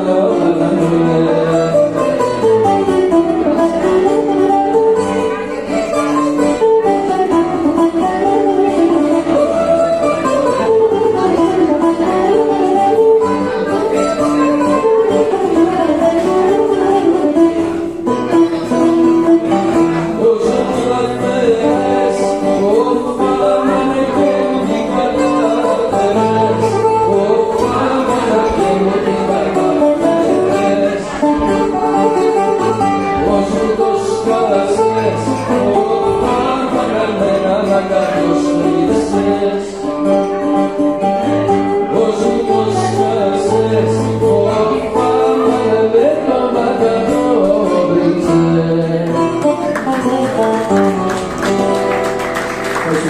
Oh.